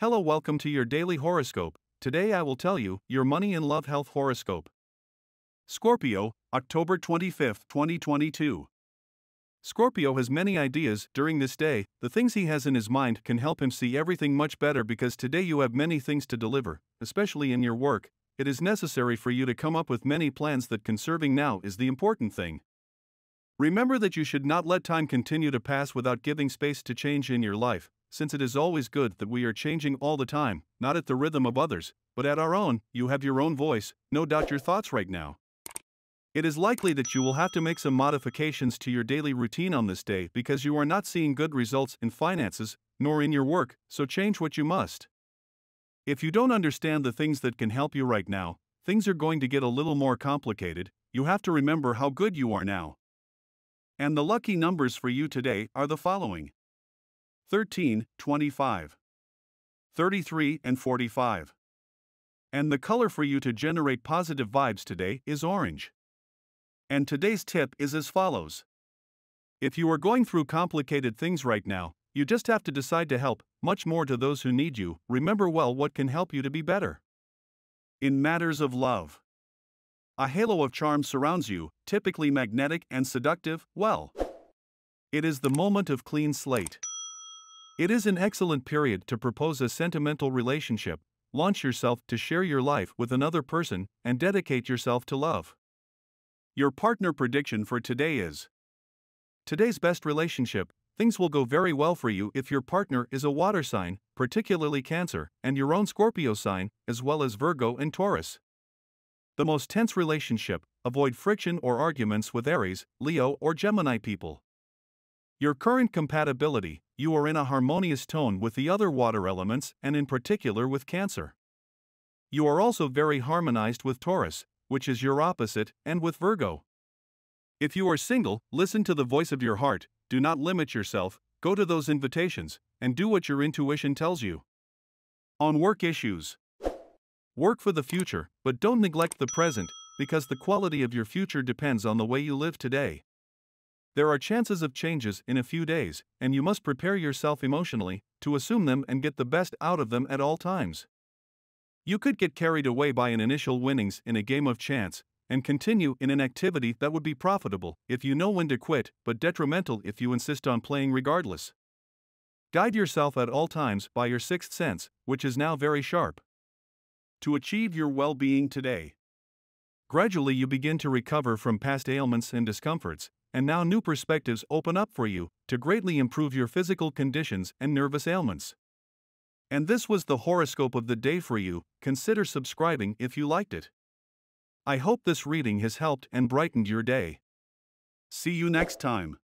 Hello, welcome to your daily horoscope. Today I will tell you your money and love health horoscope. Scorpio, October 25, 2022. Scorpio has many ideas during this day. The things he has in his mind can help him see everything much better because today you have many things to deliver, especially in your work. It is necessary for you to come up with many plans that conserving now is the important thing. Remember that you should not let time continue to pass without giving space to change in your life since it is always good that we are changing all the time, not at the rhythm of others, but at our own, you have your own voice, no doubt your thoughts right now. It is likely that you will have to make some modifications to your daily routine on this day because you are not seeing good results in finances, nor in your work, so change what you must. If you don't understand the things that can help you right now, things are going to get a little more complicated, you have to remember how good you are now. And the lucky numbers for you today are the following 13, 25, 33, and 45. And the color for you to generate positive vibes today is orange. And today's tip is as follows If you are going through complicated things right now, you just have to decide to help, much more to those who need you. Remember well what can help you to be better. In matters of love, a halo of charm surrounds you, typically magnetic and seductive. Well, it is the moment of clean slate. It is an excellent period to propose a sentimental relationship, launch yourself to share your life with another person, and dedicate yourself to love. Your partner prediction for today is Today's best relationship. Things will go very well for you if your partner is a water sign, particularly Cancer, and your own Scorpio sign, as well as Virgo and Taurus. The most tense relationship, avoid friction or arguments with Aries, Leo, or Gemini people. Your current compatibility, you are in a harmonious tone with the other water elements and in particular with Cancer. You are also very harmonized with Taurus, which is your opposite, and with Virgo. If you are single, listen to the voice of your heart, do not limit yourself, go to those invitations, and do what your intuition tells you. On work issues, work for the future, but don't neglect the present, because the quality of your future depends on the way you live today. There are chances of changes in a few days, and you must prepare yourself emotionally to assume them and get the best out of them at all times. You could get carried away by an initial winnings in a game of chance and continue in an activity that would be profitable if you know when to quit, but detrimental if you insist on playing regardless. Guide yourself at all times by your sixth sense, which is now very sharp. To achieve your well being today. Gradually, you begin to recover from past ailments and discomforts, and now new perspectives open up for you to greatly improve your physical conditions and nervous ailments. And this was the horoscope of the day for you. Consider subscribing if you liked it. I hope this reading has helped and brightened your day. See you next time.